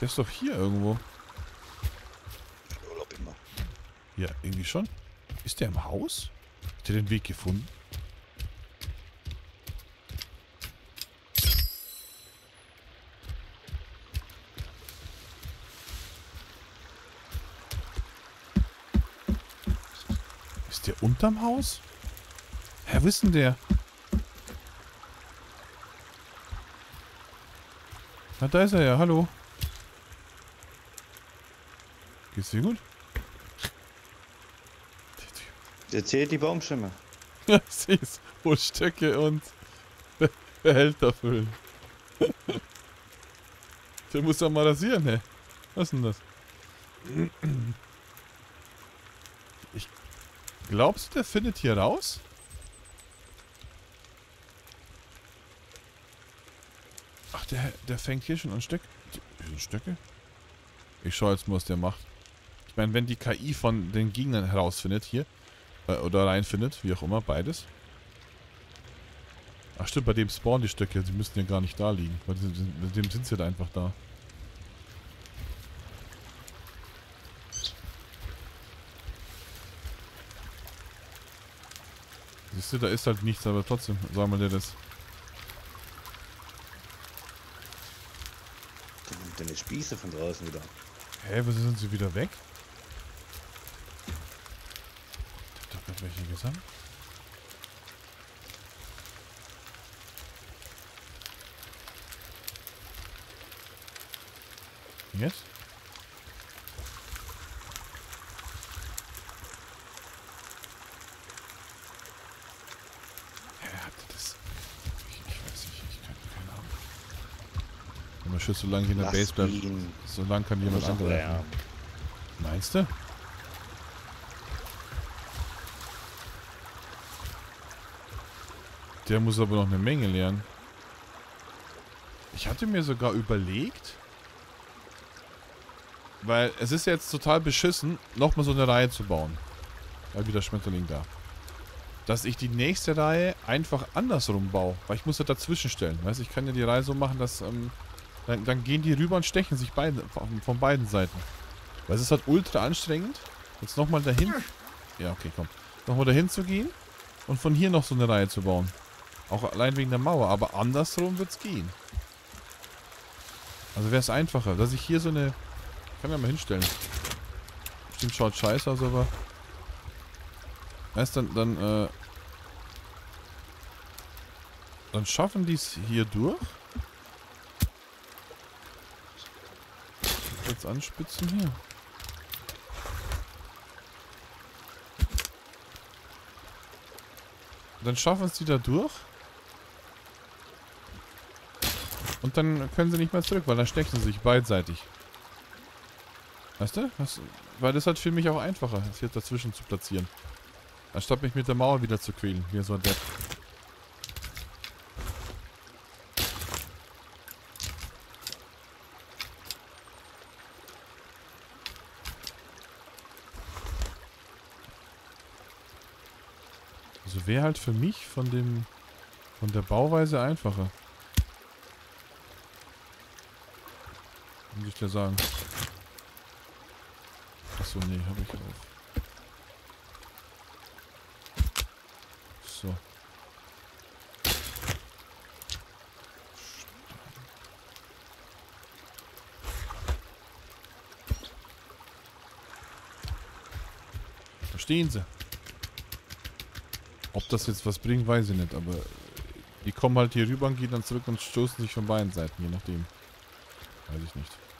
Der ist doch hier irgendwo. Urlaub immer. Ja, irgendwie schon. Ist der im Haus? Hat der den Weg gefunden? Ist der unterm Haus? Ist denn der? Na, da ist er ja. Hallo. Geht's dir gut? Der zählt die Baumstämme. Ja, siehst Wo Stöcke und Be Behälter füllen. der muss ja mal rasieren, hä? Was ist denn das? Ich glaubst du, der findet hier raus? Ach, der, der fängt hier schon an Stöcke. Stöcke? Ich schau jetzt mal, was der macht. Ich meine, wenn die KI von den Gegnern herausfindet hier, äh, oder reinfindet, wie auch immer, beides. Ach stimmt, bei dem spawnen die Stöcke, sie müssten ja gar nicht da liegen. Bei dem, sind sie halt einfach da. Siehst du, da ist halt nichts, aber trotzdem, sagen wir dir das. Dann nimmt deine Spieße von draußen wieder. Hä, wieso sind sie wieder weg? Ich hab gesammelt. Jetzt? Hä, habt ihr das? Ich, ich weiß nicht, ich kann keine Ahnung. Wenn man schützt, solange ich in der Base bleibt, solange kann jemand anderer. lernen. Meinst du? Der muss aber noch eine Menge lernen. Ich hatte mir sogar überlegt, weil es ist jetzt total beschissen, nochmal so eine Reihe zu bauen. Weil wieder Schmetterling da. Dass ich die nächste Reihe einfach andersrum baue. Weil ich muss ja dazwischen stellen. Weißt ich kann ja die Reihe so machen, dass ähm, dann, dann gehen die rüber und stechen sich beide, von, von beiden Seiten. Weil es ist halt ultra anstrengend. Jetzt nochmal dahin. Ja, okay, komm. Nochmal dahin zu gehen und von hier noch so eine Reihe zu bauen. Auch allein wegen der Mauer, aber andersrum wird's gehen. Also wäre es einfacher, dass ich hier so eine. Kann ja mal hinstellen. Stimmt, schaut scheiße aus, aber. Erst dann, dann, äh. Dann schaffen die es hier durch. Jetzt anspitzen hier. Dann schaffen es die da durch. Und dann können sie nicht mehr zurück, weil dann stechen sie sich beidseitig. Weißt du? Das, weil das halt für mich auch einfacher, es hier dazwischen zu platzieren. Anstatt mich mit der Mauer wieder zu quälen, wie so ein Depp. Also wäre halt für mich von dem von der Bauweise einfacher. Muss ich dir sagen. Achso, nee, habe ich auf. So. Da stehen sie. Ob das jetzt was bringt, weiß ich nicht, aber die kommen halt hier rüber und gehen dann zurück und stoßen sich von beiden Seiten, je nachdem. Weiß ich nicht.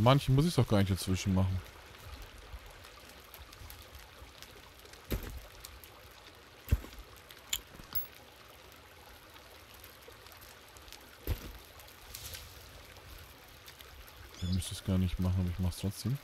manchen muss ich doch gar nicht dazwischen machen. Ich müsste es gar nicht machen, aber ich mache es trotzdem.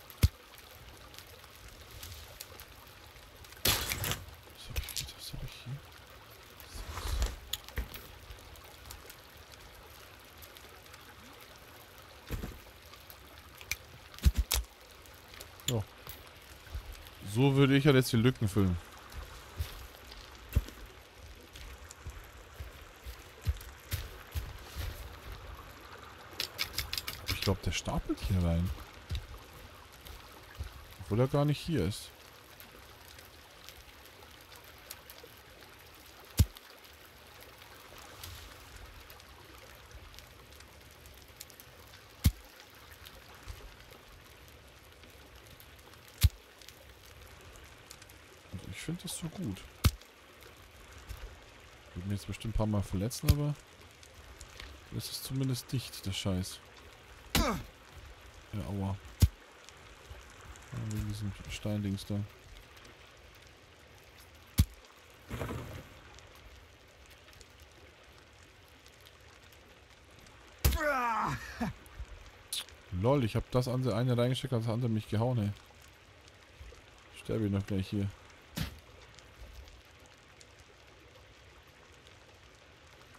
Ja jetzt die Lücken füllen. Ich glaube, der stapelt hier rein. Obwohl er gar nicht hier ist. Also ich finde das so gut. Wird mir jetzt bestimmt ein paar Mal verletzen, aber es ist zumindest dicht, der Scheiß. Ja, aua. Ja, wegen diesem Steindings da. Lol, ich hab das andere eine reingesteckt, als das andere mich gehauen, ey. Sterbe ich noch gleich hier.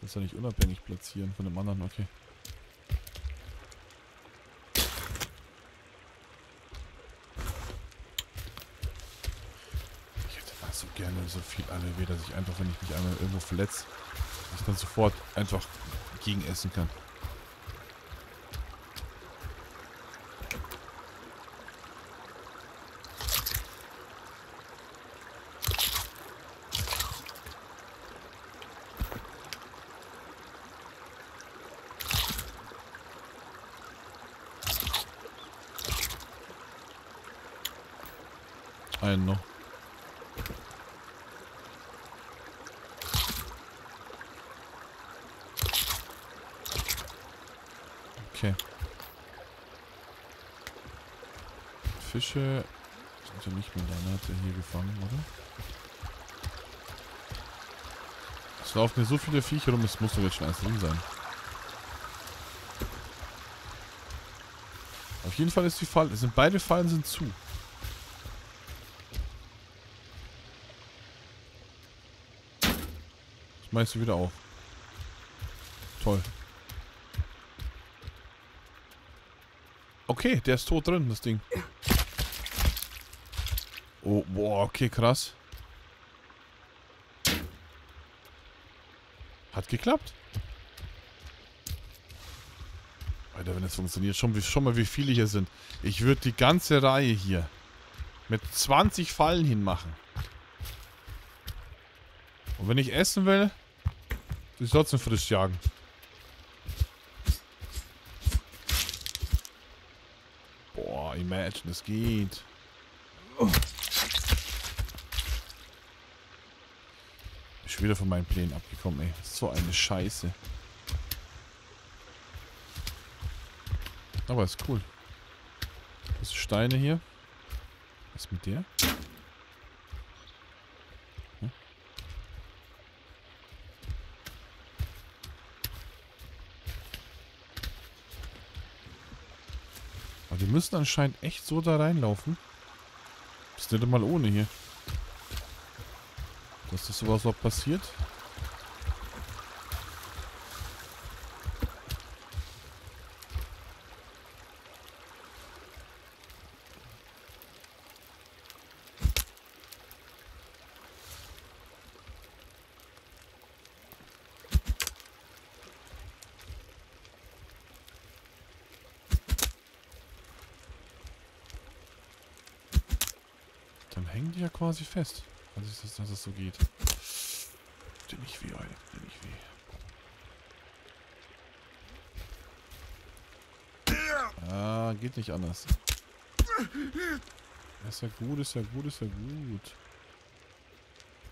Das soll nicht unabhängig platzieren von dem anderen, okay. Ich hätte mal so gerne so viel ALW, dass ich einfach, wenn ich mich einmal irgendwo verletze, ich dann sofort einfach gegen essen kann. Einen noch. Okay. Fische sind ja nicht mehr da, ne? Hat er hier gefangen, oder? Es laufen hier so viele Viecher rum, es muss doch jetzt schon eins drin sein. Auf jeden Fall ist die Falle, sind beide Fallen sind zu. Das meinst du wieder auf. Toll. Okay, der ist tot drin, das Ding. Oh, boah, okay, krass. Hat geklappt. Alter, wenn das funktioniert, schon, schon mal wie viele hier sind. Ich würde die ganze Reihe hier mit 20 Fallen hinmachen. Und wenn ich essen will, die trotzdem frisch jagen. Boah, imagine, es geht. Ich bin wieder von meinen Plänen abgekommen, ey. So eine Scheiße. Aber ist cool. Das sind Steine hier. Was mit der? Hm? Aber die müssen anscheinend echt so da reinlaufen. Das ist nicht mal ohne hier. Das sowas auch passiert. Dann hängen die ja quasi fest. Also ist das, dass es so geht. Tut nicht weh, Alter. Tut nicht weh. Ah, geht nicht anders. Ist ja gut, ist ja gut, ist ja gut.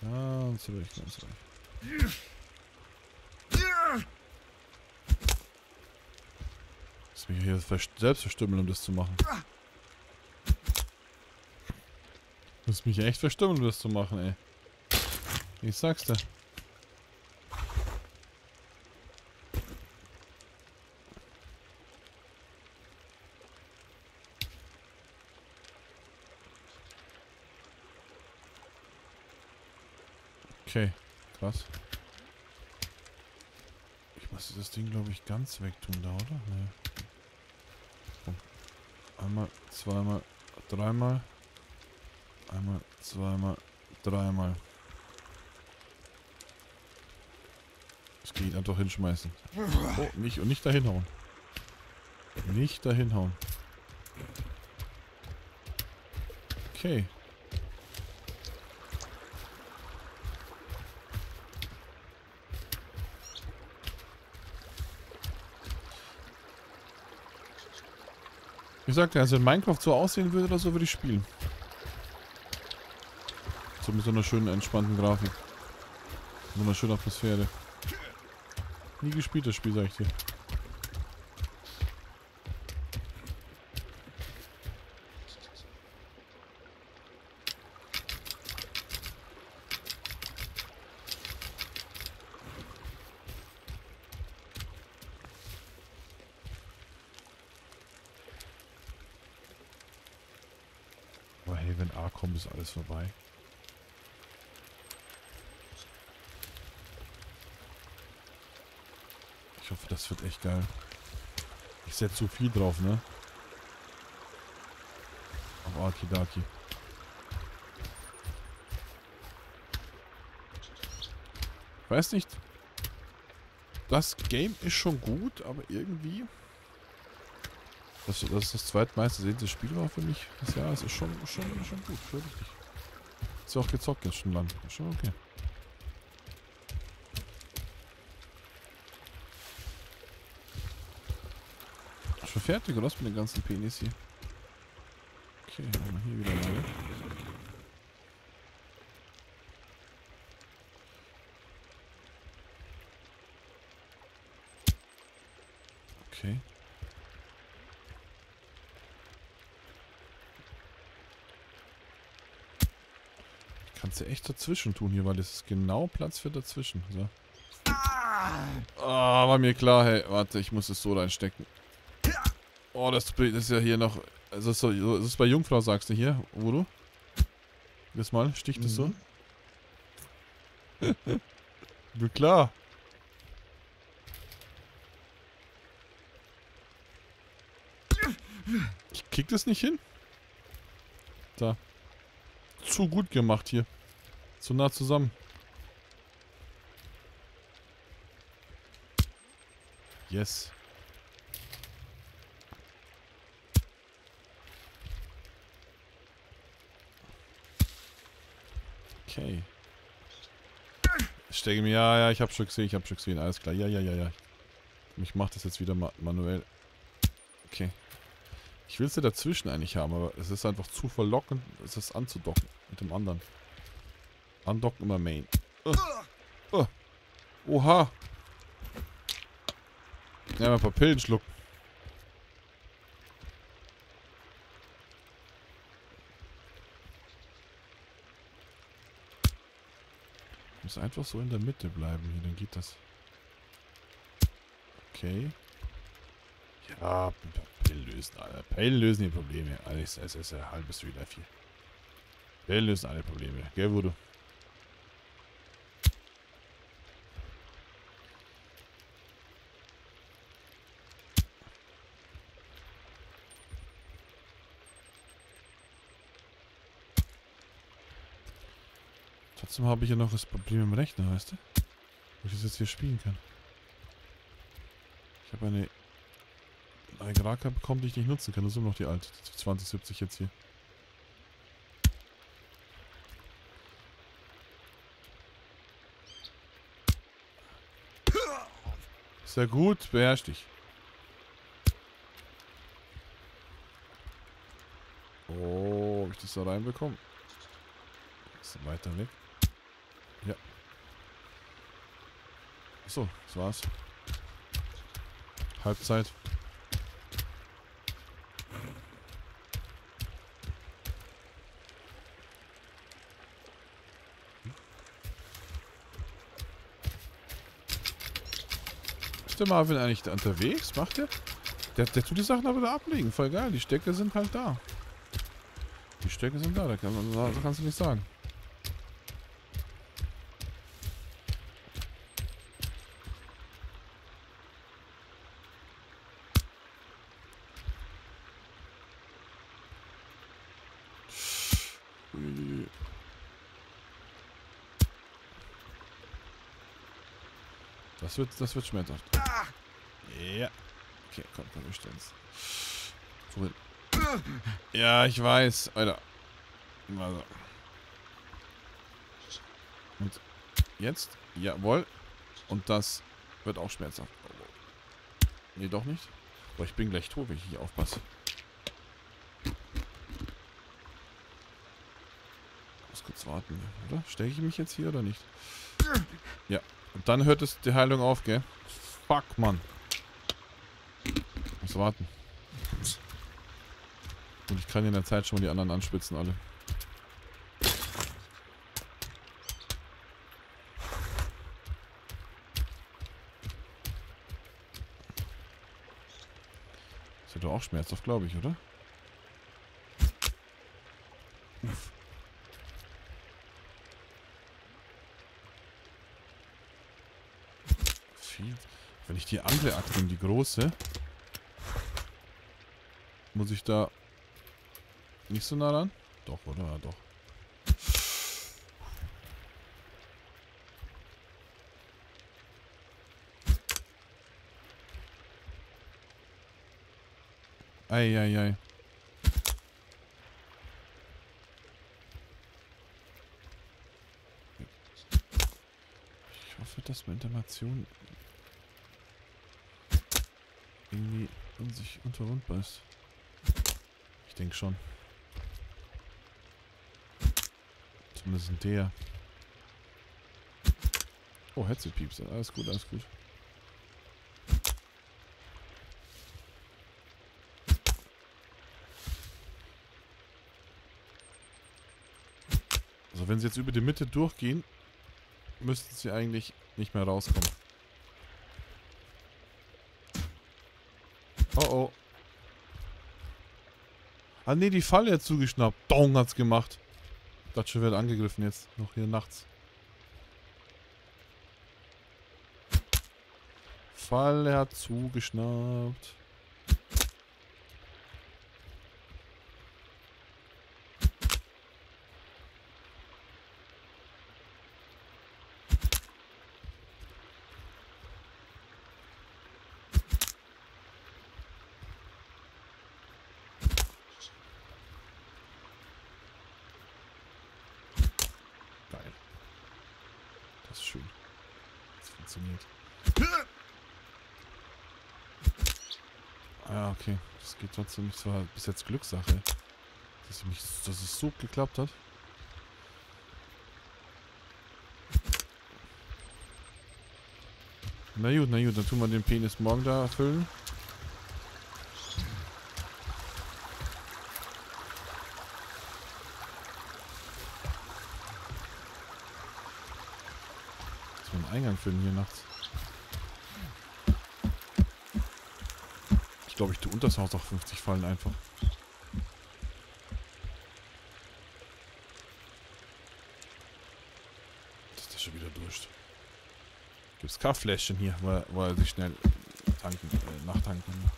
Ganz ruhig, ganz ruhig. Muss mich hier selbst verstümmeln, um das zu machen. willst mich echt verstummen, wirst du machen, ey. Ich sag's dir. Okay, krass. Ich muss das Ding, glaube ich, ganz wegtun da, oder? Nee. Einmal, zweimal, dreimal. Einmal, zweimal, dreimal. Das geht einfach hinschmeißen. Oh, nicht und nicht dahin hauen. Nicht dahin hauen. Okay. Ich sagte, also wenn Minecraft so aussehen würde oder so, würde ich spielen. Mit so einer schönen, entspannten Grafik. So einer schönen Atmosphäre. Nie gespielt das Spiel, sag ich dir. Aber hey, wenn A kommt, ist alles vorbei. Ich hoffe, das wird echt geil. Setze so viel drauf, ne? Auf Arki-Daki. Weiß nicht. Das Game ist schon gut, aber irgendwie... Das, das ist das zweitmeiste sehnte Spiel war für mich das Jahr. Es ist schon, schon, schon gut, schon richtig. Ist ja auch gezockt jetzt schon lang. Schon okay. Fertig, oder was mit den ganzen Penis hier? Okay, haben wir hier wieder mal. Okay. Kannst du echt dazwischen tun hier, weil es ist genau Platz für dazwischen. So. Ah, war mir klar, hey. Warte, ich muss es so reinstecken. Oh, das, das ist ja hier noch... Also so, das ist bei Jungfrau, sagst du hier, du? Das mal, sticht das so? Du klar. Ich krieg das nicht hin. Da. Zu gut gemacht hier. Zu nah zusammen. Yes. Okay. Ich stecke mir, ja, ja, ich hab schon gesehen, ich hab schon gesehen, alles klar. Ja, ja, ja, ja. Ich mach das jetzt wieder ma manuell. Okay. Ich will sie dazwischen eigentlich haben, aber es ist einfach zu verlockend, es ist anzudocken mit dem anderen. Andocken immer Main. Uh. Uh. Oha. Ja, mal ein paar Pillen schlucken. Muss einfach so in der Mitte bleiben hier, dann geht das. Okay. Ja, Pillen lösen alle. Pillen lösen die Probleme. Alles, es ist ein halbes Real Life hier. Pillen lösen alle Probleme. Gell, Voodoo? Trotzdem habe ich ja noch das Problem im Rechner, weißt du? Wo ich das jetzt hier spielen kann. Ich habe eine eine Graka bekommen, die ich nicht nutzen kann. Das ist immer noch die alte. Die 2070 jetzt hier. Sehr gut, beherrsch dich. Oh, habe ich das da reinbekommen? Ist weiter weg. Ja. So, das war's. Halbzeit. Ist der Marvin eigentlich da unterwegs? Macht der? der? Der tut die Sachen aber da ablegen. Voll geil. Die Stecke sind halt da. Die Stecke sind da. Da, kann da kannst du nicht sagen. Das wird, das wird schmerzhaft. Ja. Okay, komm, komm, wir stellen's. Wohin? Ja, ich weiß. Alter. Also. Und jetzt? Jawohl. Und das wird auch schmerzhaft. Nee, doch nicht. Boah, ich bin gleich tot, wenn ich nicht aufpasse. muss kurz warten, oder? Stecke ich mich jetzt hier oder nicht? Ja. Und dann hört es die Heilung auf, gell? Fuck, Mann. Muss warten. Und ich kann in der Zeit schon mal die anderen anspitzen, alle. Ist ja doch auch schmerzhaft, glaube ich, oder? Uff. Viel. Wenn ich die andere nehme, die große, muss ich da nicht so nah ran? Doch, oder? Ja, doch. Eieiei. Ei, ei. Ich hoffe, dass meine Information irgendwie in sich unterrundbar ist. Ich denke schon. Zumindest in der. Oh, Headset pieps. Alles gut, alles gut. Also wenn sie jetzt über die Mitte durchgehen, müssten sie eigentlich nicht mehr rauskommen. Oh oh. Ah ne, die Falle hat zugeschnappt. Dong hat's gemacht. Datsche wird angegriffen jetzt. Noch hier nachts. Falle hat zugeschnappt. Geil. Das ist schön. Das funktioniert. Ah, ja, okay. Das geht trotzdem. Das war bis jetzt Glückssache. Dass, mich, dass es so geklappt hat. Na gut, na gut, dann tun wir den Penis morgen da erfüllen. Dass wir einen Eingang finden hier nachts. Ich glaube, ich tue unter das Haus auch 50 Fallen einfach. Das ist schon wieder Durst. Gibt's Kaffläschchen hier, er, wo er sich schnell tanken, äh, nachtanken.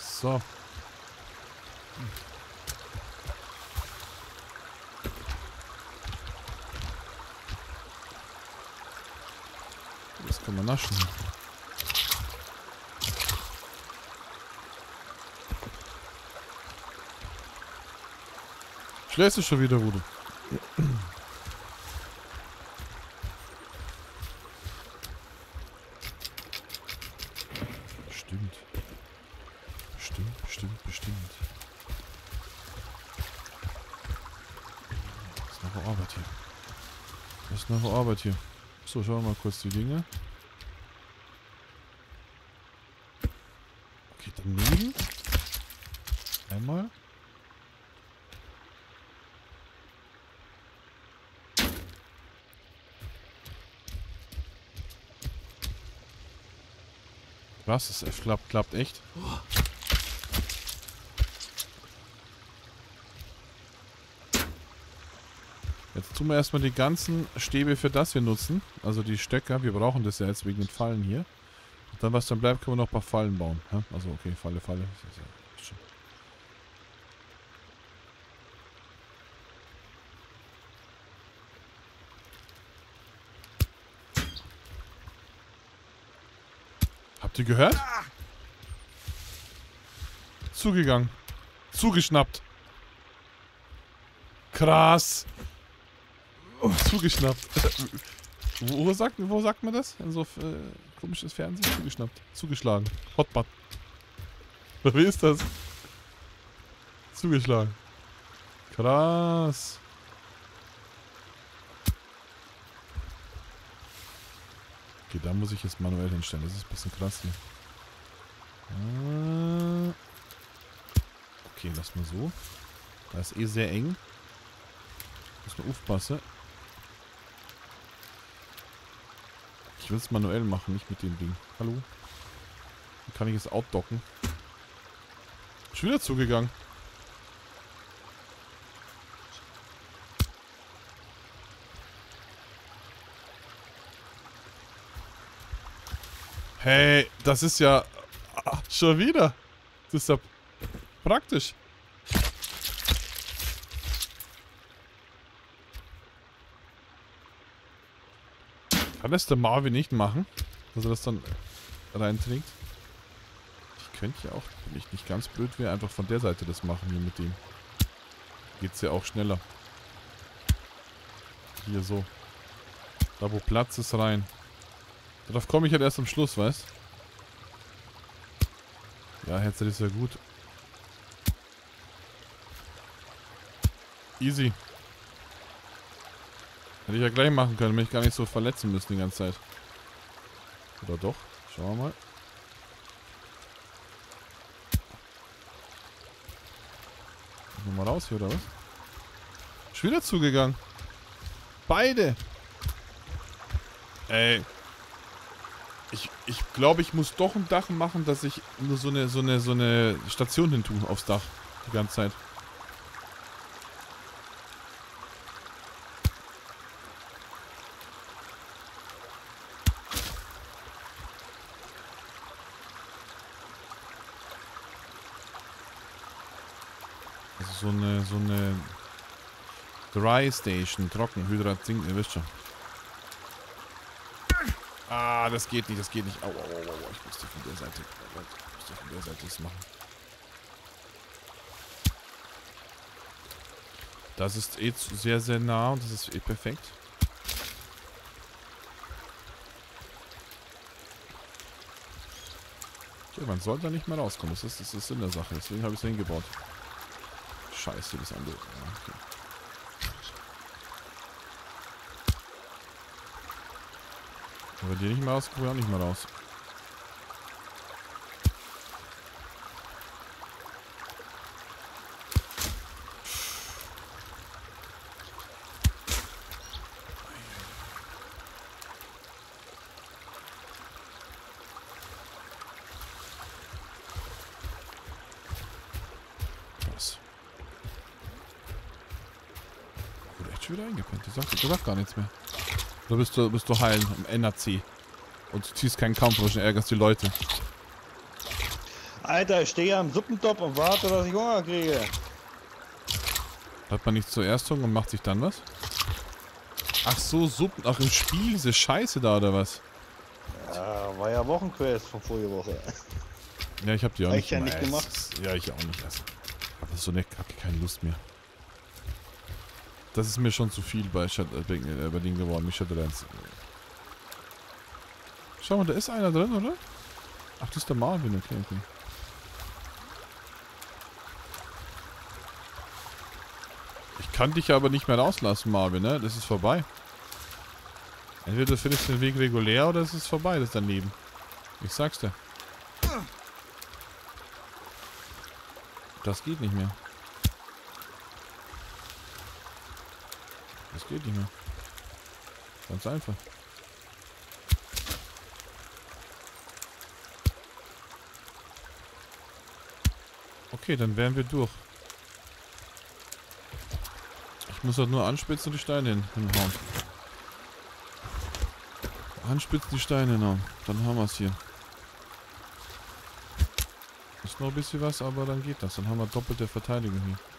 So. Das kann man naschen. Schläfst du schon wieder, Rude? Stimmt. Bestimmt, bestimmt, bestimmt. Was ist noch Arbeit hier? Was ist noch Arbeit hier? So, schauen wir mal kurz die Dinge. Okay, daneben. Einmal. Was? F klappt, klappt echt? Jetzt tun wir erstmal die ganzen Stäbe für das wir nutzen. Also die Stöcker. Wir brauchen das ja jetzt wegen den Fallen hier. Dann, was dann bleibt, können wir noch ein paar Fallen bauen. Also, okay, Falle, Falle. Das ist ja Habt ihr gehört? Zugegangen. Zugeschnappt. Krass. Zugeschnappt. wo, wo, sagt, wo sagt man das? In so äh, komisches Fernsehen? Zugeschnappt. Zugeschlagen. Hotbot. Wie ist das? Zugeschlagen. Krass. Okay, da muss ich jetzt manuell hinstellen. Das ist ein bisschen krass hier. Ah. Okay, lass mal so. Da ist eh sehr eng. Muss man aufpassen. Ich will es manuell machen, nicht mit dem Ding. Hallo? Wie kann ich es outdocken? Schon wieder zugegangen. Hey, das ist ja... Ach, schon wieder. Das ist ja praktisch. Kann das der Marvin nicht machen? Dass er das dann reinträgt? Ich könnte ja auch, wenn ich nicht ganz blöd wäre, einfach von der Seite das machen hier mit dem. Geht's ja auch schneller. Hier so. Da wo Platz ist rein. Darauf komme ich halt erst am Schluss, weißt Ja, Headset ist ja gut. Easy. Hätte ich ja gleich machen können, mich gar nicht so verletzen müssen die ganze Zeit. Oder doch? Schauen wir mal. Mal raus hier, oder was? Schon wieder zugegangen. Beide. Ey. Ich, ich glaube, ich muss doch ein Dach machen, dass ich nur so eine, so eine, so eine Station hin tue aufs Dach. Die ganze Zeit. so eine, so eine Dry Station, trocken, Hydrat, Zink, ihr wisst schon. Ah, das geht nicht, das geht nicht. Au, au, au, au, ich musste von der Seite, ich musste von der Seite das machen. Das ist eh sehr, sehr nah und das ist eh perfekt. Okay, man soll da nicht mehr rauskommen. Das ist, das ist Sinn der Sache. Deswegen habe ich es hingebaut. Scheiße, das andere. Okay. Aber die nicht mehr raus, auch nicht mehr raus. schon wieder eingepennt. Du sagst, du sagst gar nichts mehr. Du bist du, bist du heilen im NAC. Und du ziehst keinen Kampf und ärgerst die Leute. Alter, ich stehe am Suppentopf und warte, dass ich Hunger kriege. Hat man nicht zuerst Hunger und macht sich dann was? Ach so, Suppen. Ach, im Spiel diese Scheiße da oder was? Ja, war ja Wochenquest von vorige Woche. Ja, ich hab die auch nicht, ja nicht gemacht. Ja, ich auch nicht. Also, aber so eine hab ich keine Lust mehr. Das ist mir schon zu viel bei, Shad äh, äh bei Ding geworden, nicht Shadowlands. Schau mal, da ist einer drin, oder? Ach, das ist der Marvin, okay, okay. Ich kann dich aber nicht mehr rauslassen, Marvin, ne? Das ist vorbei. Entweder du findest den Weg regulär oder es ist vorbei, das daneben. Ich sag's dir. Das geht nicht mehr. Das geht nicht mehr. Ganz einfach. Okay, dann wären wir durch. Ich muss halt nur anspitzen und die Steine hin hinhauen. Anspitzen die Steine hinhauen. Dann haben wir es hier. Ist noch ein bisschen was, aber dann geht das. Dann haben wir doppelte Verteidigung hier.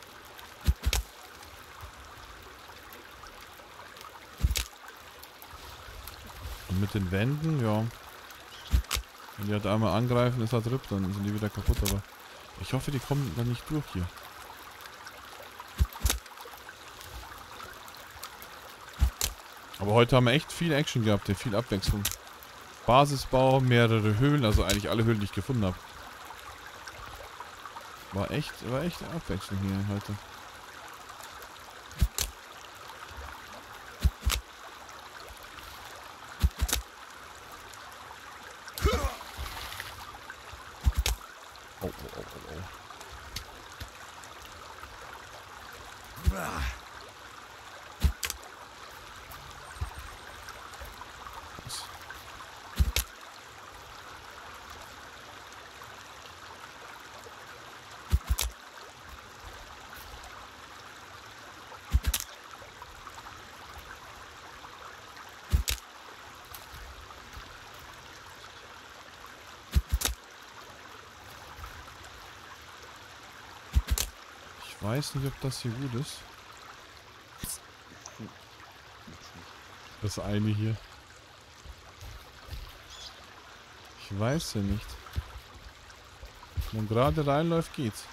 Und mit den Wänden, ja. Wenn die halt einmal angreifen, ist halt RIP, dann sind die wieder kaputt, aber ich hoffe, die kommen dann nicht durch hier. Aber heute haben wir echt viel Action gehabt, viel Abwechslung. Basisbau, mehrere Höhlen, also eigentlich alle Höhlen, die ich gefunden habe. War echt, war echt Abwechslung hier heute. Oh, oh, oh, oh, oh. Was? Ich weiß nicht, ob das hier gut ist. Das eine hier. Ich weiß ja nicht. Wenn man gerade reinläuft, geht's.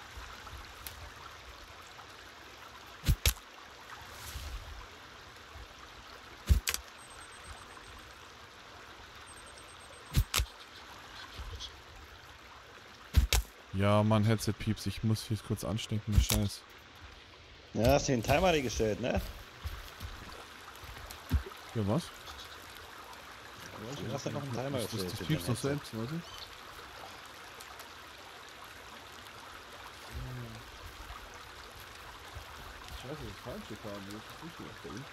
Mann, Headset pieps. Ich muss hier kurz anstecken, Scheiß. Ja, hast du den Timer gestellt, ne? Ja, was? Du hast ja noch einen Timer Das, das, gestellt. das für piepst doch selbst, warte. Scheiße, das falsche Kabel, das ist richtig auf der unten.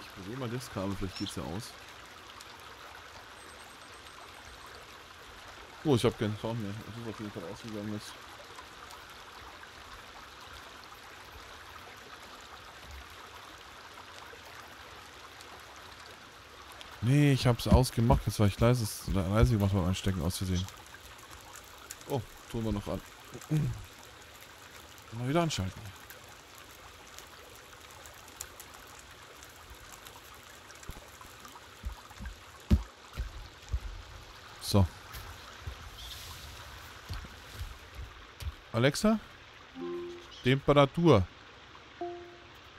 Ich probiere mal das Kabel, vielleicht geht's ja aus. Oh, ich habe keinen Sound mehr. Das ist auf jeden Fall ausgegangen jetzt. Nee, ich hab's ausgemacht, jetzt war ich leise, leise gemacht beim Einstecken aus Versehen. Oh, tun wir noch an. Mal wieder anschalten. So. Alexa? Temperatur.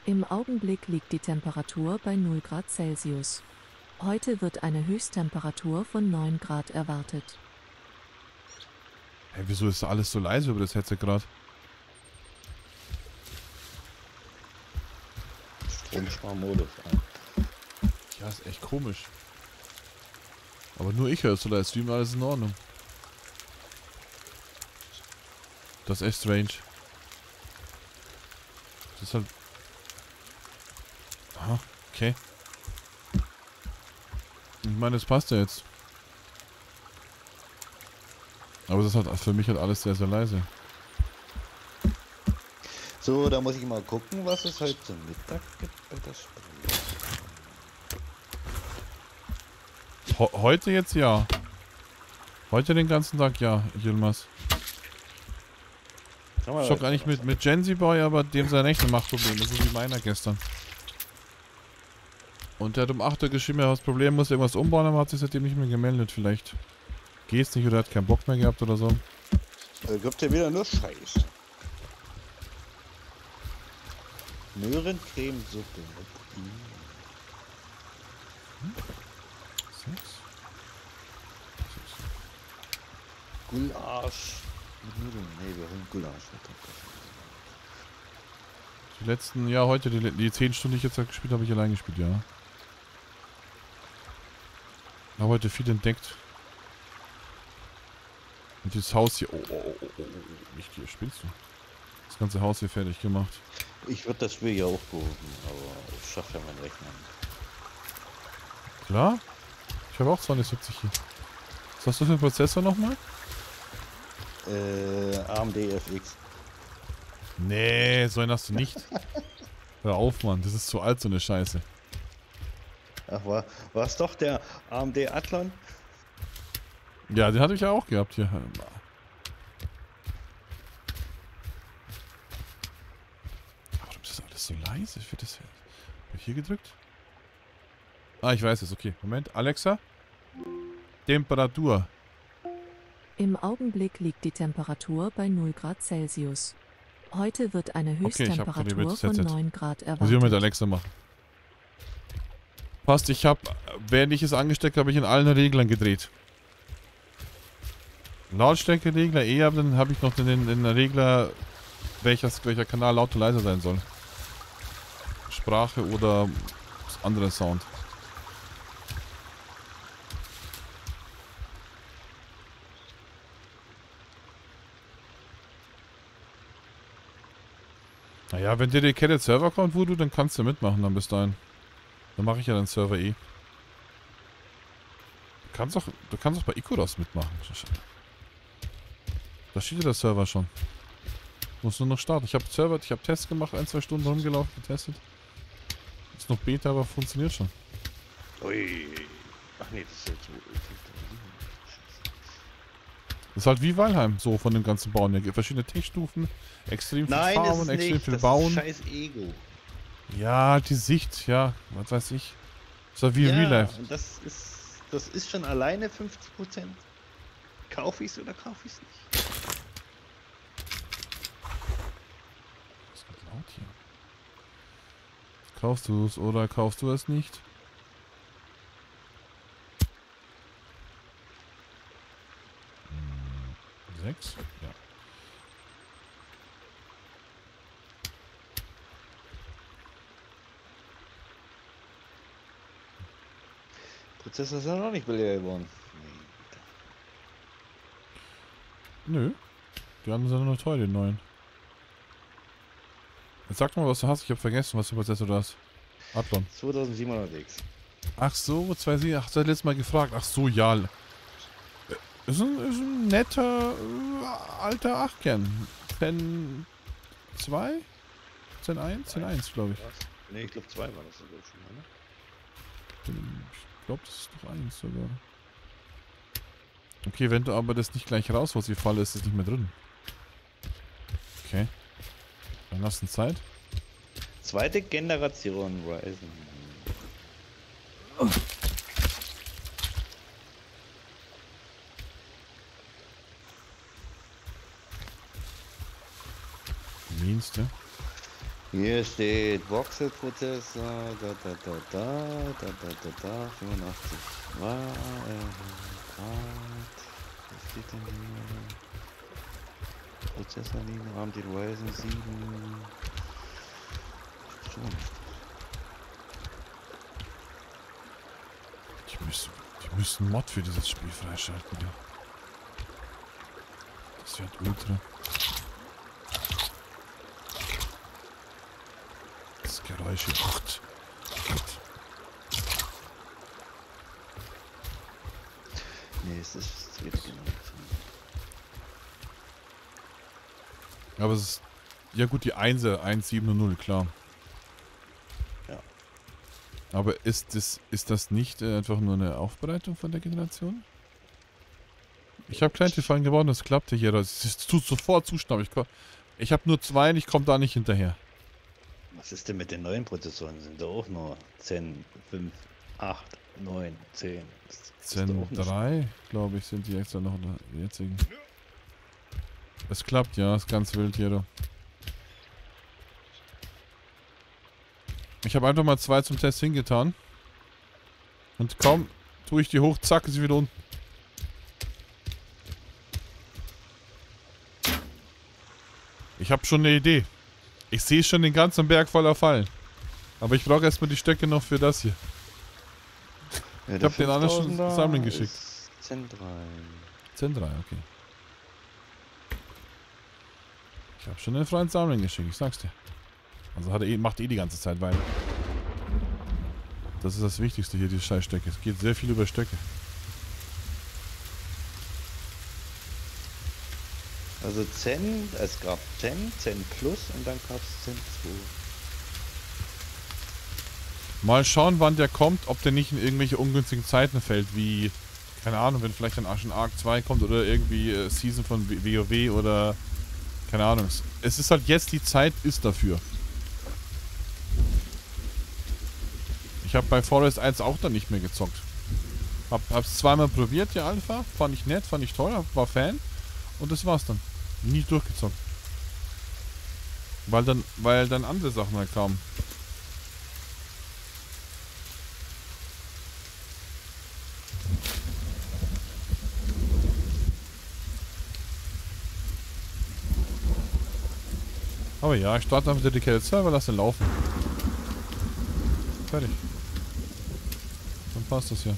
Im Augenblick liegt die Temperatur bei 0 Grad Celsius. Heute wird eine Höchsttemperatur von 9 Grad erwartet. Hey, wieso ist alles so leise über das Headset gerade? Stromsparmodus an. Ja, ist echt komisch. Aber nur ich höre es oder Stream alles in Ordnung. Das ist echt strange. Das ist halt. Aha, okay. Ich meine, das passt ja jetzt. Aber das ist halt für mich halt alles sehr, sehr leise. So, da muss ich mal gucken, was es heute zum Mittag gibt bei der Spree. Ho heute jetzt ja. Heute den ganzen Tag ja, Yilmaz. Mal, Schock eigentlich mit, mit Genzi Boy, aber dem sein Rechner macht Probleme. Das ist wie meiner gestern. Und der hat um 8 Uhr geschrieben, er hat das Problem, muss irgendwas umbauen, aber hat sich seitdem nicht mehr gemeldet. Vielleicht geht's nicht oder hat keinen Bock mehr gehabt oder so. Da gibt ja wieder nur Scheiße. Möhrencremesuppe. Sechs? Gulasch. Nee, wir holen Gulasch. Die letzten, ja heute, die, die 10 Stunden, die ich jetzt halt gespielt habe, ich allein gespielt, ja. Habe heute viel entdeckt. Und dieses Haus hier, oh, oh, oh, oh, oh, oh, nicht hier, spielst du? Das ganze Haus hier fertig gemacht. Ich würde das Spiel ja aufgerufen, aber ich schaffe ja mein Rechner. Klar? Ich habe auch 2070 hier. Was hast du für einen Prozessor nochmal? Äh, AMD FX. Nee, so einen hast du nicht. Hör auf, Mann. Das ist zu alt, so eine Scheiße. Ach, war, war es doch der AMD Athlon? Ja, den hatte ich ja auch gehabt hier. Warum ist das alles so leise? Ich das Hab ich hier gedrückt? Ah, ich weiß es. Okay, Moment. Alexa. Temperatur. Im Augenblick liegt die Temperatur bei 0 Grad Celsius. Heute wird eine Okay, Höchsttemperatur das von Headset. 9 Grad Muss ich mit erwartet. Alexa machen. Passt, ich habe, während ich es angesteckt habe, ich in allen Reglern gedreht. Lautstärkeregler, eher, dann habe ich noch den, den Regler, welches, welcher Kanal laut oder leiser sein soll. Sprache oder andere Sound. Naja, wenn dedicated Server kommt, Voodoo, dann kannst du mitmachen dann bis dahin. Dann mache ich ja den Server eh. Du kannst auch, du kannst auch bei Ikoros mitmachen. Da steht ja der Server schon. Muss nur noch starten. Ich habe Server, ich habe Tests gemacht, ein, zwei Stunden rumgelaufen, getestet. Ist noch Beta, aber funktioniert schon. Ui. Ach nee, das ist jetzt so. Das ist halt wie Walheim, so von dem ganzen Bauen. Ja, verschiedene Techstufen, extrem viel Nein, es extrem nicht. viel das Bauen. Ist scheiß Ego. Ja, die Sicht, ja, was weiß ich. Ist halt wie ja, Real Life. Das ist, das ist schon alleine 50%. Kaufe ich es oder kaufe ich es nicht? Das ist laut hier. Kaufst du es oder kaufst du es nicht? Sechs? Ja. Prozessor ist ja noch nicht billiger geworden. Nö. Die anderen sind nur teuer, die neuen. Jetzt sag mal, was du hast. Ich hab vergessen, was du Prozessor du hast. Adlon. 2700X. Ach so, zwei Sie. Ach, du hast letztes Mal gefragt. Ach so, ja. Ist ein, ist ein netter äh, alter Achtkern. Zen 2? Zen 1? Zen 1, glaube ich. Nee, ich glaube 2 war das sogar schon mal, ne? Ich glaube, das ist doch 1 sogar. Okay, wenn du aber das nicht gleich rausholst, die Falle, ist es nicht mehr drin. Okay. Dann lass uns Zeit. Zweite Generation Ryzen. Ja? Hier steht Voxel-Prozessor, da da da da, da da da da, 85 war Grad. Was steht denn hier? Prozessorlinie, RAM die Ryzen 7. Schon. Die müssen, die müssen Mod für dieses Spiel freischalten, ja. Das wird ultra. Das Geräusch hier. Gott. Gott. Nee, es ist zweite Generation. Aber es ist. Ja gut, die 1 1, 7 und 0, klar. Ja. Aber ist das, ist das nicht äh, einfach nur eine Aufbereitung von der Generation? Ich habe Kleintierfallen geworden, das klappte hier. Das ist- tut sofort zuschnappen. Ich, ich habe nur zwei und ich komme da nicht hinterher. Was ist denn mit den neuen Prozessoren? Sind da auch nur 10, 5, 8, 9, 10? Das ist doch Zen auch nicht- 3, glaube ich, sind die extra noch in der jetzigen. Es klappt, ja, ist ganz wild hier. du. Ich habe einfach mal zwei zum Test hingetan. Und kaum tue ich die hoch, zack, ist sie wieder unten. Ich habe schon eine Idee. Ich sehe schon den ganzen Berg voller Fallen. Aber ich brauche erstmal die Stöcke noch für das hier. Ja, Ich hab den anderen schon 5000er sammeln geschickt. ist Zen 3. Zen 3, okay. Ich habe schon den Freund Sammlung geschickt, ich sag's dir. Also hat er eh, macht eh die ganze Zeit, weil das ist das Wichtigste hier, die Scheißstöcke. Es geht sehr viel über Stöcke. Also Zen, es gab Zen, Zen Plus und dann gab es Zen 2. Mal schauen, wann der kommt, ob der nicht in irgendwelche ungünstigen Zeiten fällt, wie, keine Ahnung, wenn vielleicht ein Ashen Arc 2 kommt oder irgendwie äh, Season von WoW oder keine Ahnung. Es ist halt jetzt die Zeit ist dafür. Ich habe bei Forest 1 auch dann nicht mehr gezockt. Hab, hab's zweimal probiert, die Alpha. Fand ich nett, fand ich toll, war Fan. Und das war's dann. Nie durchgezockt. Weil dann, weil dann andere Sachen halt kamen. Aber ja, ich starte einfach Dedicated Server, lasse ihn laufen. Fertig. Dann passt das ja.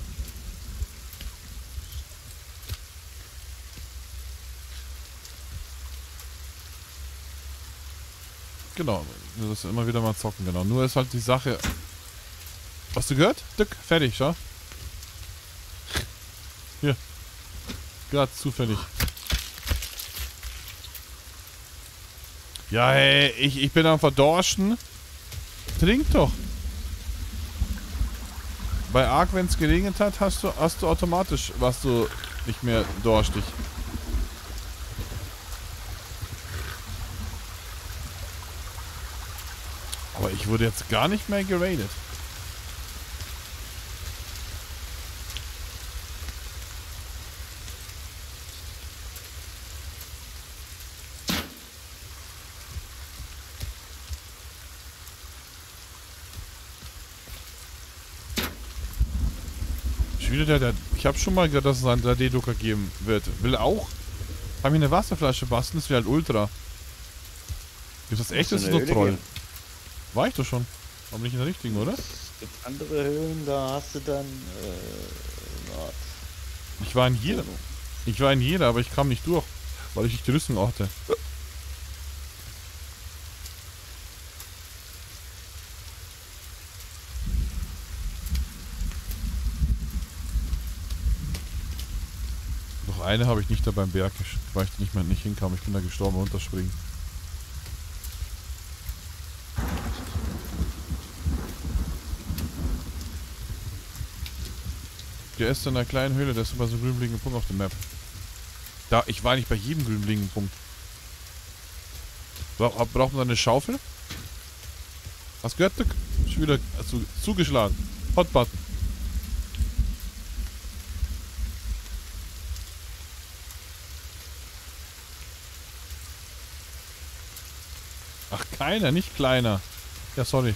Genau, das immer wieder mal zocken, genau. Nur ist halt die Sache. Hast du gehört? Dück, fertig, schau. Hier. Gerade zufällig. Ja, hey, ich, ich bin am Verdorsten. Trink doch. Bei Ark, wenn es geregnet hat, hast du, hast du automatisch, was du nicht mehr dorstig. Aber ich wurde jetzt gar nicht mehr geradet. Ich habe schon mal gesagt, dass es einen 3D-Drucker geben wird. Will auch. Haben mir eine Wasserflasche basteln, das wäre halt Ultra. Ist das echt? Das ist doch Troll. War ich doch schon. Aber nicht in der richtigen, oder? Es gibt andere Höhen, da hast du dann. Äh, ich war in jeder. Ich war in jeder, aber ich kam nicht durch, weil ich nicht die Rüstung hatte. Noch eine habe ich nicht da beim Berg, weil ich nicht mehr nicht hinkam. Ich bin da gestorben runterspringen. Der ist in einer kleinen Höhle, das ist immer so ein grünblinger Punkt auf der Map. Da, ich war nicht bei jedem grünbligen Punkt. Bra braucht man eine Schaufel? Was gehört? Schon wieder zu, zugeschlagen. Hot Button. Ach, keiner, nicht kleiner. Ja, sorry.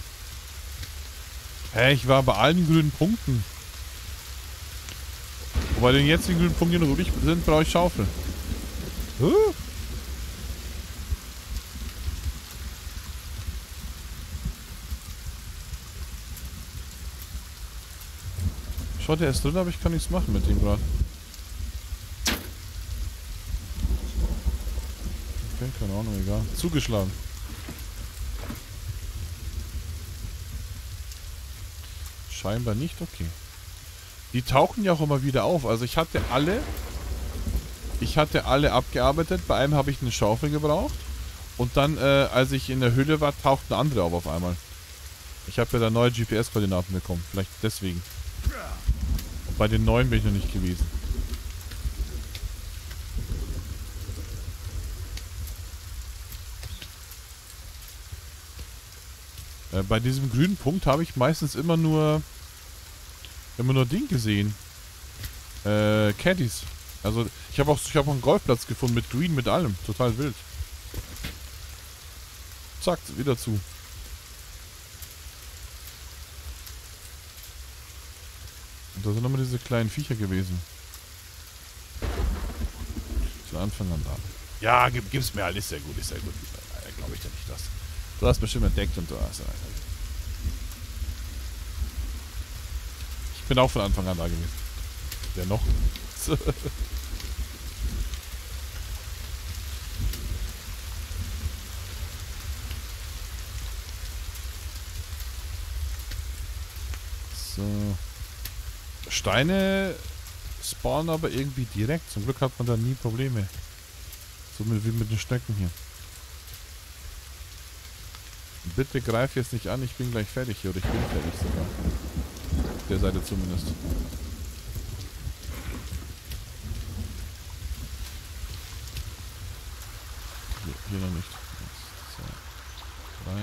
Hä, hey, ich war bei allen grünen Punkten. Und bei den jetzigen grünen Punkten, noch übrig sind, brauche ich Schaufel. Schaut, der ist drin, aber ich kann nichts machen mit dem gerade. Okay, keine Ahnung, egal. Zugeschlagen. Scheinbar nicht, okay. Die tauchen ja auch immer wieder auf. Also ich hatte alle... Ich hatte alle abgearbeitet. Bei einem habe ich eine Schaufel gebraucht. Und dann, äh, als ich in der Höhle war, tauchten andere auf auf einmal. Ich habe ja da neue GPS-Koordinaten bekommen. Vielleicht deswegen. Und bei den neuen bin ich noch nicht gewesen. Äh, bei diesem grünen Punkt habe ich meistens immer nur immer nur Ding gesehen. Äh, Caddies. Also, ich habe auch, ich habe auch einen Golfplatz gefunden mit Green, mit allem. Total wild. Zack, wieder zu. Und da sind nochmal diese kleinen Viecher gewesen. Von Anfang an da. Ja, gib, gib's mir halt. Ist sehr gut, ist sehr gut. Ja, Glaube ich dir nicht das. Du hast bestimmt entdeckt und du hast. Bin auch von Anfang an da gewesen. Wer noch? so. Steine spawnen aber irgendwie direkt. Zum Glück hat man da nie Probleme. So wie mit den Stöcken hier. Bitte greif jetzt nicht an, ich bin gleich fertig hier. Oder ich bin fertig sogar der Seite zumindest. Hier, hier noch nicht. Eins, zwei, drei.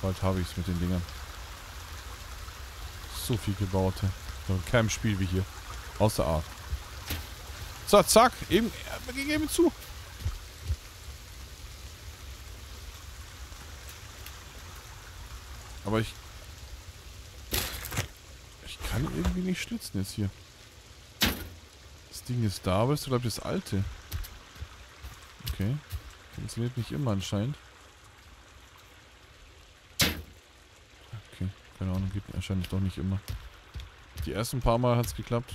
Bald habe ich es mit den Dingern. So viel gebaute. In keinem Spiel wie hier. Außer Art. So, zack. Eben, gegeben zu. Aber ich kann irgendwie nicht schlitzen jetzt hier. Das Ding ist da, aber es ist, glaube ich, das alte. Okay. Funktioniert nicht immer anscheinend. Okay, keine Ahnung, geht anscheinend doch nicht immer. Die ersten paar Mal hat es geklappt.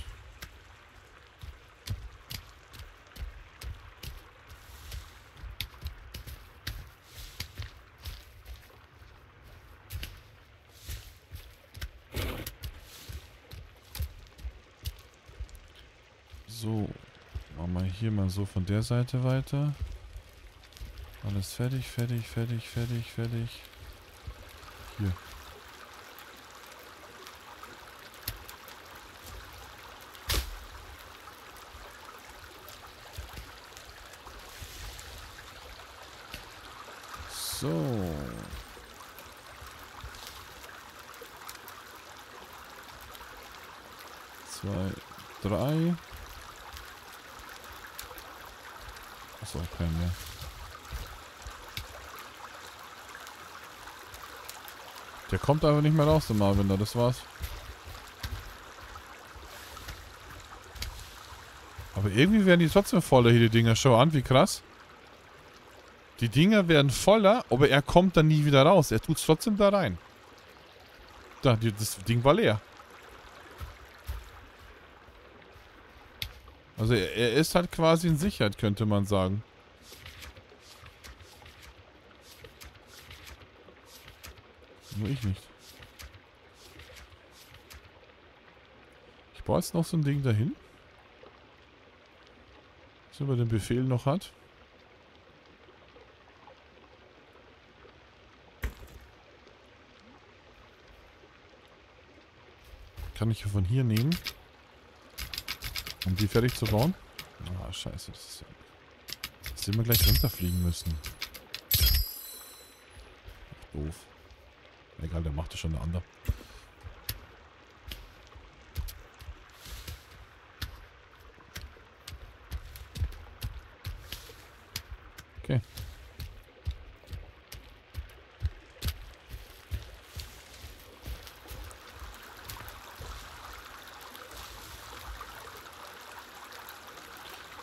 So, machen wir hier mal so von der Seite weiter. Alles fertig, fertig, fertig, fertig, fertig. Hier. So. Zwei, drei. Achso, kein mehr. Der kommt einfach nicht mehr raus, der Marvin, da, das war's. Aber irgendwie werden die trotzdem voller hier, die Dinger. Schau an, wie krass. Die Dinger werden voller, aber er kommt dann nie wieder raus. Er tut's trotzdem da rein. Da, die, das Ding war leer. Also er, er ist halt quasi in Sicherheit, könnte man sagen. Nur ich nicht. Ich baue jetzt noch so ein Ding dahin. Was über den Befehl noch hat. Kann ich von hier nehmen. Um die fertig zu bauen. Ah, scheiße. Das ist ja... Dass wir gleich runterfliegen müssen. Doof. Egal, der macht ja schon eine andere. Okay.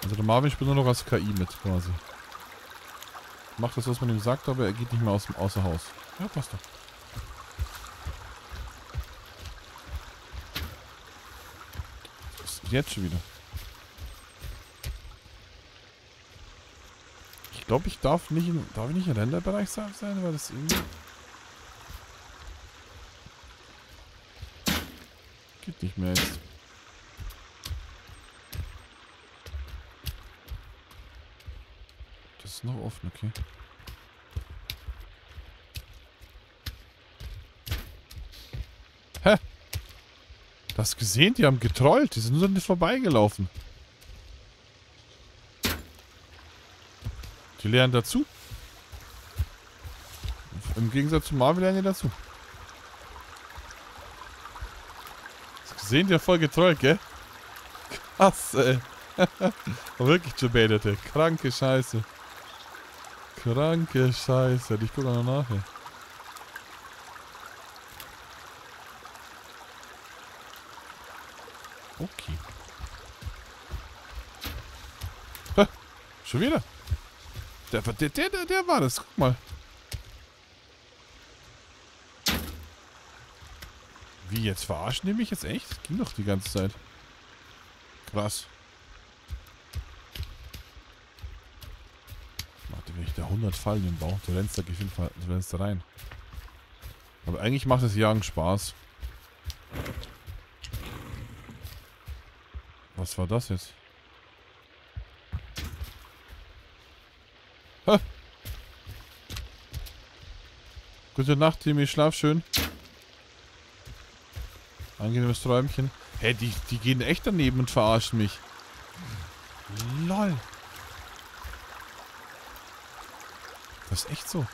Also der Marvin spielt nur noch als KI mit quasi. Macht das, was man ihm sagt, aber er geht nicht mehr aus dem Außer Haus. Ja, passt doch. Was ist jetzt schon wieder? Ich glaube, ich darf nicht in, darf ich nicht im Renderbereich sein, weil das irgendwie... Geht nicht mehr jetzt. Das ist noch offen, okay. Das gesehen? Die haben getrollt. Die sind nur nicht vorbeigelaufen. Die lernen dazu. Im Gegensatz zu Marvel lernen die dazu. Das gesehen? Die haben voll getrollt, gell? Krass, ey. Wirklich gebetete. Kranke Scheiße. Kranke Scheiße. Ich gucke noch nach. Ey. Okay. Hä? Schon wieder? Der, der, der, der, war das. Guck mal. Wie jetzt verarschen die mich jetzt echt? Das ging doch die ganze Zeit. Krass. Warte, wenn ich da 100 Fallen im Bauch, du rennst da du rennst da rein. Aber eigentlich macht das Jagen Spaß. Was war das jetzt? Hä? Gute Nacht, Timmy. Schlaf schön. Angenehmes Träumchen. Hä, die, die gehen echt daneben und verarschen mich. LOL. Das ist echt so.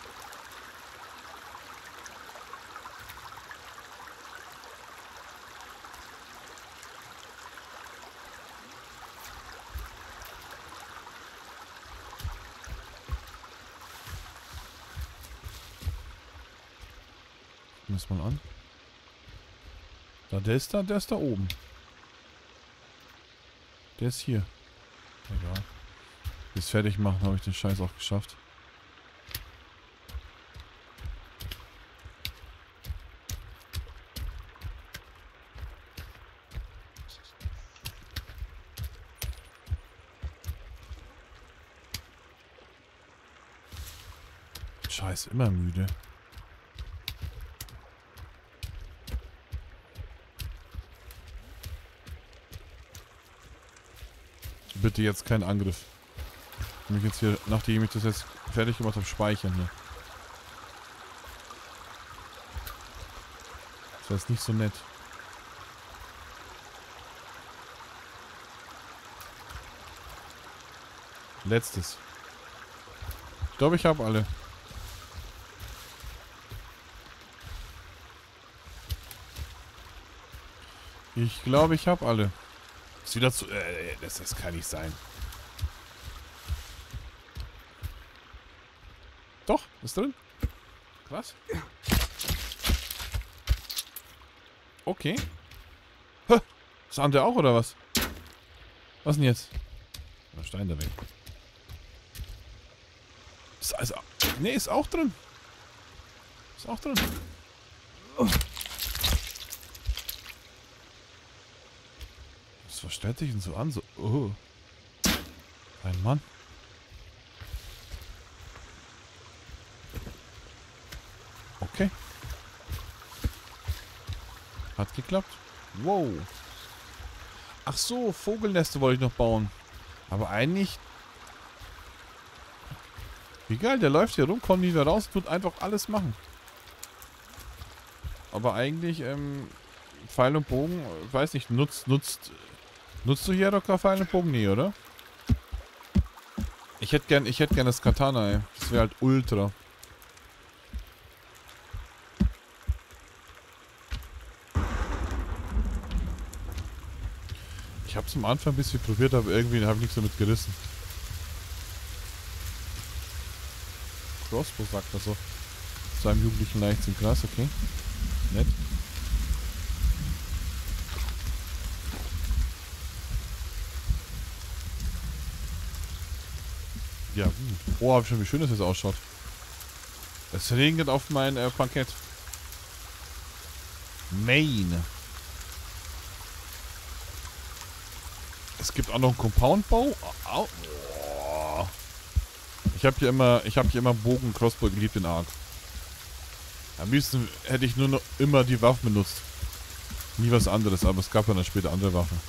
Mal an. Da, der ist da, der ist da oben. Der ist hier. Egal. Bis fertig machen, habe ich den Scheiß auch geschafft. Scheiß, immer müde. Bitte jetzt kein Angriff. Ich mich jetzt hier, nachdem ich das jetzt fertig gemacht habe, speichern hier. Das ist nicht so nett. Letztes. Ich glaube, ich habe alle. Ich glaube, ich habe alle. Ist wieder zu... Äh, das, das kann nicht sein. Doch, ist drin. Krass. Okay. Hä? Das andere auch, oder was? Was denn jetzt? Der Stein da weg. Ist also... Nee, ist auch drin. Ist auch drin. was stellt sich denn so an? So, oh. Ein Mann. Okay. Hat geklappt. Wow. Ach so, Vogelneste wollte ich noch bauen. Aber eigentlich... Wie geil, der läuft hier rum, kommt nie wieder raus, tut einfach alles machen. Aber eigentlich, ähm, Pfeil und Bogen, weiß nicht, nutzt, nutzt Nutzt du hier doch Pfeil und Bogen nie, oder? Ich hätte gern, ich gern das Katana, ey. Das wäre halt ultra. Ich habe es am Anfang ein bisschen probiert, aber irgendwie habe ich nichts damit gerissen. Crossbow sagt er so. Zu einem jugendlichen Leichtsinn. Krass, okay. Nett. Ja, gut. Oh, hab ich schon, wie schön das jetzt ausschaut. Es regnet auf mein äh, Parkett. Main. Es gibt auch noch einen Compound-Bau. Oh. Ich habe hier immer, ich habe hier immer Bogen Crossbow geliebt in Arc. Am liebsten hätte ich nur noch immer die Waffen benutzt. Nie was anderes, aber es gab dann später andere Waffen.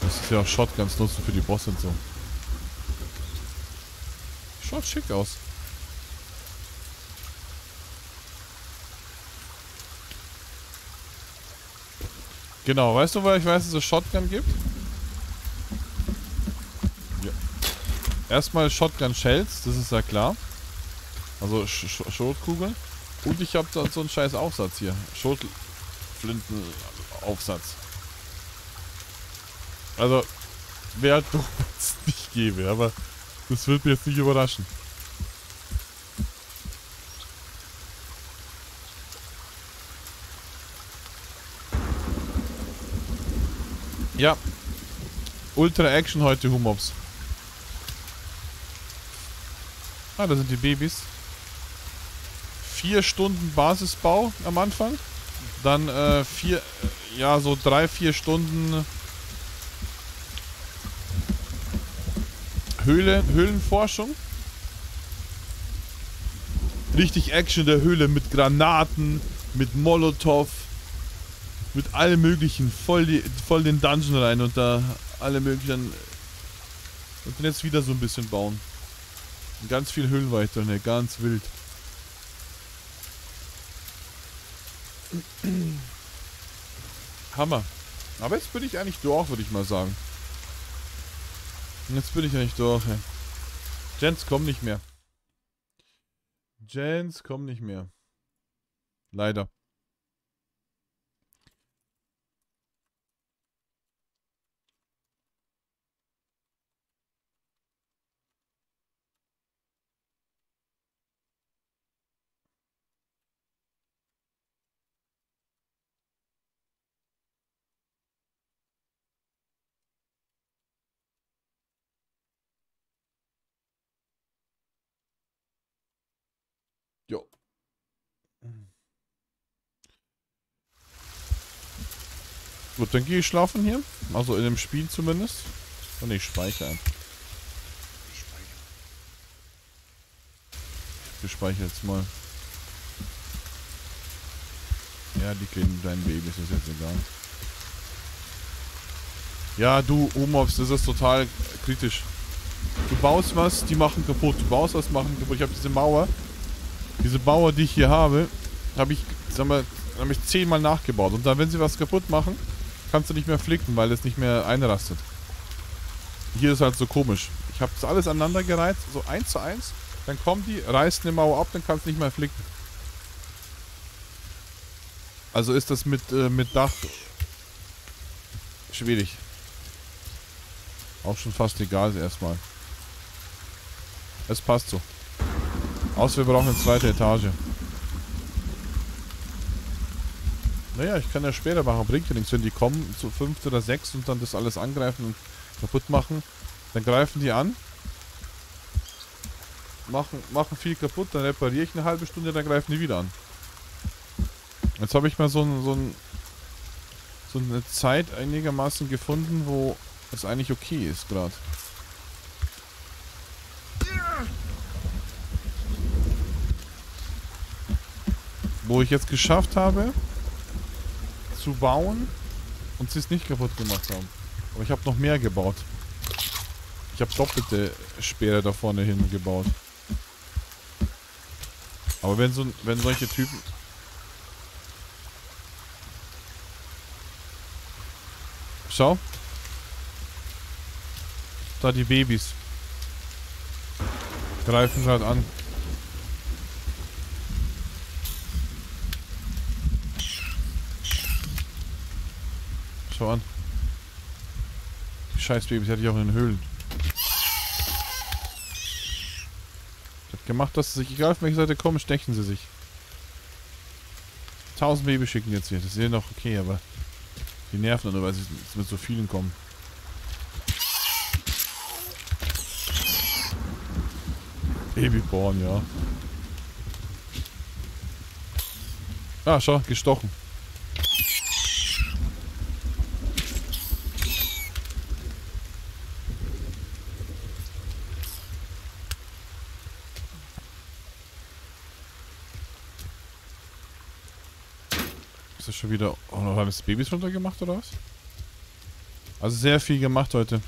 Das ist ja auch Shotguns nutzen für die Bosse und so. Schaut schick aus. Genau, weißt du, weil ich weiß, dass es Shotgun gibt? Ja. Erstmal Shotgun Shells, das ist ja klar. Also Sch Sch Schrotkugeln. Und ich habe so, so einen scheiß Aufsatz hier. Schrotflintenaufsatz. Also, wäre halt doch nicht gäbe, aber das wird mich jetzt nicht überraschen. Ja. Ultra Action heute, Humops. Ah, da sind die Babys. Vier Stunden Basisbau am Anfang. Dann äh, vier, ja, so drei, vier Stunden Höhle, Höhlenforschung. Richtig Action der Höhle mit Granaten, mit Molotow, mit allem möglichen. Voll, die, voll den Dungeon rein und da alle möglichen. Und dann jetzt wieder so ein bisschen bauen. ganz viel Höhlen weiter, ne? Ganz wild. Hammer. Aber jetzt bin ich eigentlich durch, würde ich mal sagen. Jetzt bin ich ja nicht durch, ey. Jens, komm nicht mehr. Jens, komm nicht mehr. Leider. Gut, dann gehe ich schlafen hier. Also in dem Spiel zumindest. Und ich speichere. Ich speichere. Ich speichere jetzt mal. Ja, die kriegen dein Babys, ist jetzt egal. Ja, du, Omops, das ist total kritisch. Du baust was, die machen kaputt. Du baust was, machen kaputt. Ich habe diese Mauer. Diese Mauer, die ich hier habe, habe ich, sag mal, habe ich zehnmal nachgebaut. Und dann, wenn sie was kaputt machen, kannst du nicht mehr flicken, weil es nicht mehr einrastet. Hier ist halt so komisch. Ich habe das alles aneinander gereiht, so eins zu eins. Dann kommen die, reißen eine Mauer ab, dann kannst du nicht mehr flicken. Also ist das mit, äh, mit Dach schwierig. Auch schon fast egal erstmal. Es passt so. Außer wir brauchen eine zweite Etage. Naja, ich kann ja später machen. Bringt ja nichts, wenn die kommen zu fünf oder sechs und dann das alles angreifen und kaputt machen. Dann greifen die an. Machen, machen viel kaputt, dann repariere ich eine halbe Stunde, dann greifen die wieder an. Jetzt habe ich mal so, ein, so, ein, so eine Zeit einigermaßen gefunden, wo es eigentlich okay ist gerade. Wo ich jetzt geschafft habe, zu bauen und sie es nicht kaputt gemacht haben. Aber ich habe noch mehr gebaut. Ich habe doppelte Speere da vorne hin gebaut. Aber wenn so wenn solche Typen Schau. Da die Babys. Greifen gerade an. Schau an. Die scheiß Babys hatte ich auch in den Höhlen. Hat gemacht, dass sie sich, egal auf welche Seite kommen, stechen sie sich. Tausend Babys schicken jetzt hier. Das ist ja noch okay, aber die nerven nur, weil sie mit so vielen kommen. Babyborn, ja. Ah, schau, gestochen. Wieder... Oh, noch alles Babys runtergemacht oder was? Also sehr viel gemacht heute.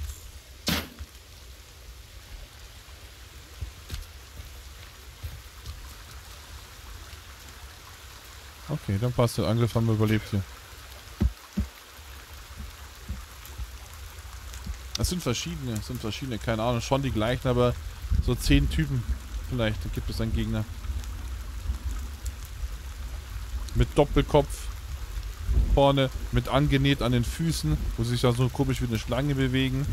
Okay, dann passt der Angriff haben wir überlebt hier. Es sind verschiedene, es sind verschiedene, keine Ahnung, schon die gleichen, aber so zehn Typen vielleicht, da gibt es einen Gegner. Mit Doppelkopf vorne, mit angenäht an den Füßen, wo sie sich da so komisch wie eine Schlange bewegen.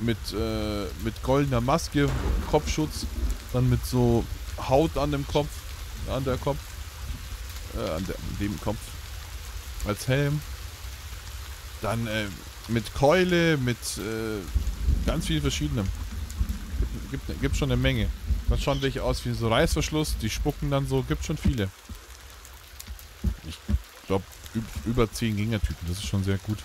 Mit, äh, mit goldener Maske, Kopfschutz, dann mit so Haut an dem Kopf, an der Kopf, äh, an, der, an dem Kopf, als Helm. Dann äh, mit Keule, mit äh, ganz viel verschiedenem. Gibt, gibt, gibt schon eine Menge. Dann schauen welche aus wie so Reißverschluss, die spucken dann so, gibt schon viele. Glaube, über 10 Gegnertypen, das ist schon sehr gut.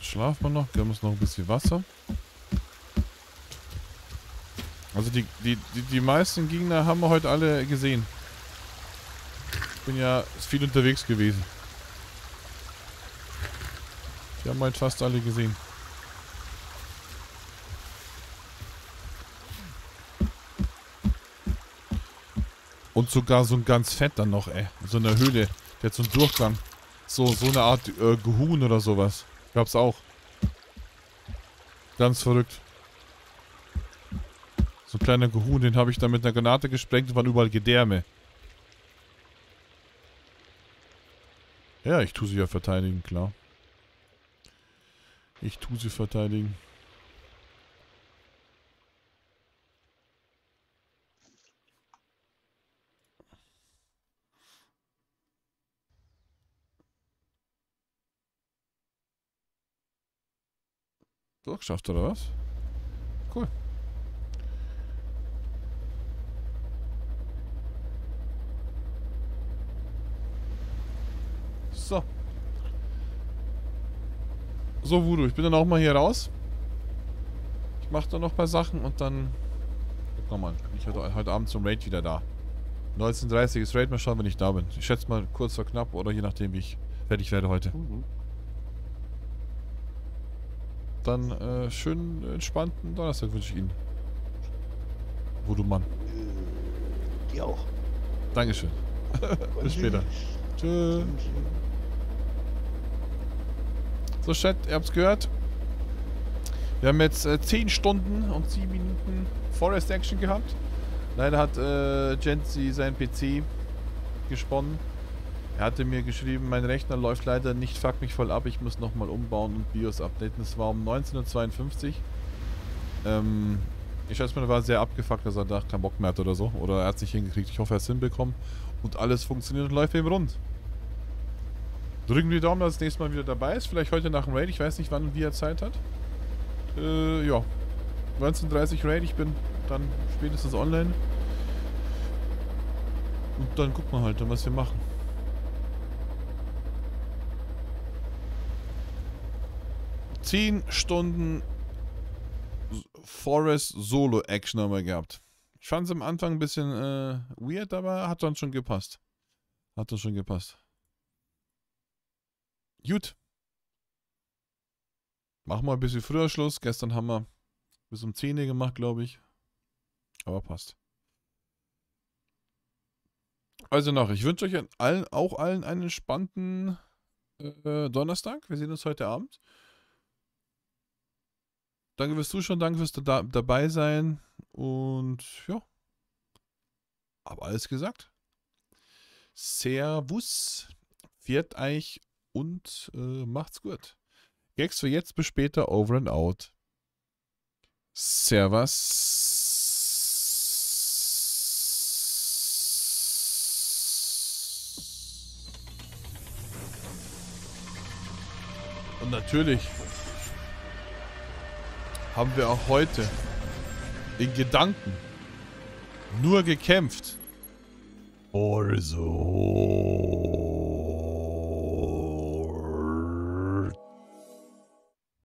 Schlafen wir noch, geben uns noch ein bisschen Wasser. Also die, die, die, die meisten Gegner haben wir heute alle gesehen. Ich bin ja viel unterwegs gewesen. Die haben halt fast alle gesehen. Und sogar so ein ganz fett dann noch, ey. So eine Höhle. Der hat so einen Durchgang. So, so eine Art äh, Gehuhn oder sowas. Gab's auch. Ganz verrückt. So ein kleiner Gehuhn, den habe ich dann mit einer Granate gesprengt und waren überall Gedärme. Ja, ich tue sie ja verteidigen, klar. Ich tue sie verteidigen. So, geschafft oder was? Cool. So. So, Voodoo, ich bin dann auch mal hier raus. Ich mache dann noch ein paar Sachen und dann... Guck mal, bin ich heute, heute Abend zum Raid wieder da. 19.30 ist Raid, mal schauen, wenn ich da bin. Ich schätze mal kurz vor knapp oder je nachdem, wie ich fertig werde heute. Mhm. Dann äh, schönen entspannten Donnerstag wünsche ich Ihnen. Voodoo Mann. Die auch. Dankeschön. Bis später. Tschüss. So, Chat, ihr habt's gehört. Wir haben jetzt äh, 10 Stunden und 7 Minuten Forest Action gehabt. Leider hat äh, Genzi seinen PC gesponnen. Er hatte mir geschrieben, mein Rechner läuft leider nicht, fuck mich voll ab, ich muss nochmal umbauen und BIOS updaten. Das war um 19.52 Uhr. Ähm, ich schätze mal, er war sehr abgefuckt, dass er da keinen Bock mehr hat oder so. Oder er hat es nicht hingekriegt. Ich hoffe, er hat es hinbekommen. Und alles funktioniert und läuft ihm rund. Drücken wir die Daumen, dass das nächste Mal wieder dabei ist. Vielleicht heute nach dem Raid. Ich weiß nicht, wann und wie er Zeit hat. Äh, ja. 19.30 Raid. Ich bin dann spätestens online. Und dann gucken wir halt, was wir machen. Zehn Stunden Forest Solo Action haben wir gehabt. Ich fand es am Anfang ein bisschen äh, weird, aber hat dann schon gepasst. Hat dann schon gepasst. Gut. Machen wir ein bisschen früher Schluss. Gestern haben wir bis um 10 Uhr gemacht, glaube ich. Aber passt. Also noch, ich wünsche euch allen, auch allen einen entspannten äh, Donnerstag. Wir sehen uns heute Abend. Danke fürs Zuschauen, danke fürs da dabei sein. Und ja. Aber alles gesagt. Servus. Viert euch und äh, macht's gut. Gags für jetzt, bis später, over and out. Servus. Und natürlich haben wir auch heute in Gedanken nur gekämpft. Orzo.